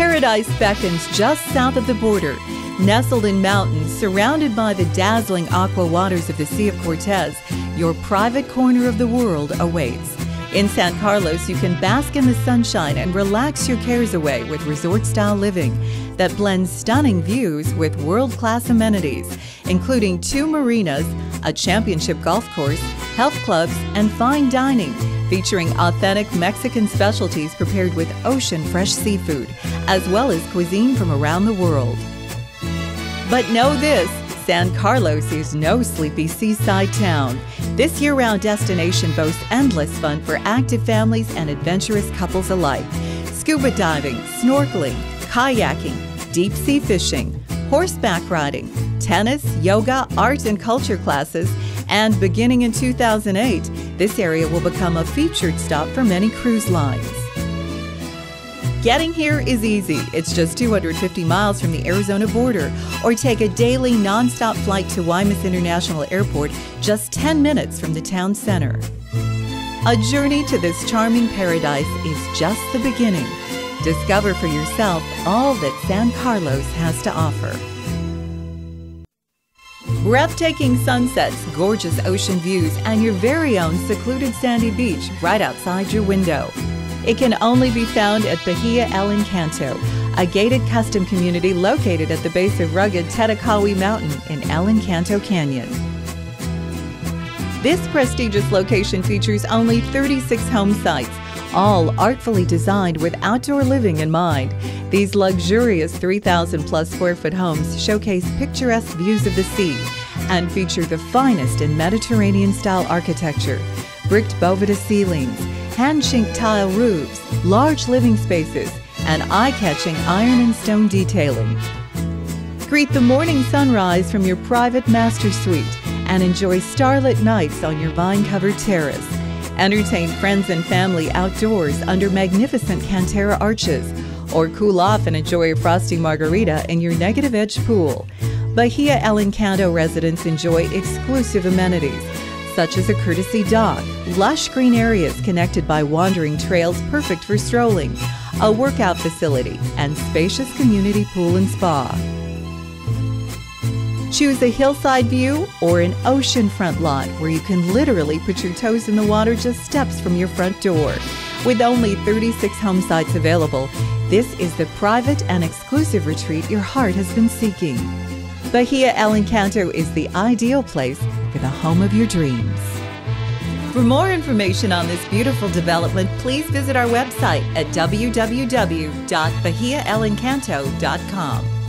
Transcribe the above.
Paradise beckons just south of the border. Nestled in mountains, surrounded by the dazzling aqua waters of the Sea of Cortez, your private corner of the world awaits. In San Carlos, you can bask in the sunshine and relax your cares away with resort style living that blends stunning views with world class amenities, including two marinas, a championship golf course, health clubs, and fine dining, featuring authentic Mexican specialties prepared with ocean fresh seafood, as well as cuisine from around the world. But know this San Carlos is no sleepy seaside town. This year round destination boasts endless fun for active families and adventurous couples alike. Scuba diving, snorkeling, kayaking, deep sea fishing, horseback riding, tennis, yoga, art and culture classes, and beginning in 2008, this area will become a featured stop for many cruise lines. Getting here is easy. It's just 250 miles from the Arizona border, or take a daily nonstop flight to Guaymas International Airport, just 10 minutes from the town center. A journey to this charming paradise is just the beginning. Discover for yourself all that San Carlos has to offer. Breathtaking sunsets, gorgeous ocean views, and your very own secluded sandy beach right outside your window. It can only be found at Bahia El Encanto, a gated custom community located at the base of rugged Tetakawi Mountain in El Encanto Canyon. This prestigious location features only 36 home sites, all artfully designed with outdoor living in mind. These luxurious 3,000 plus square foot homes showcase picturesque views of the sea and feature the finest in Mediterranean style architecture, bricked Boveda ceilings, hand tile roofs, large living spaces, and eye catching iron and stone detailing. Greet the morning sunrise from your private master suite and enjoy starlit nights on your vine covered terrace. Entertain friends and family outdoors under magnificent Cantera arches, or cool off and enjoy a frosty margarita in your negative edge pool. Bahia El Encanto residents enjoy exclusive amenities such as a courtesy dock, lush green areas connected by wandering trails perfect for strolling, a workout facility, and spacious community pool and spa. Choose a hillside view or an oceanfront lot where you can literally put your toes in the water just steps from your front door. With only 36 home sites available, this is the private and exclusive retreat your heart has been seeking. Bahia El Encanto is the ideal place for the home of your dreams. For more information on this beautiful development, please visit our website at www.bahiaelencanto.com.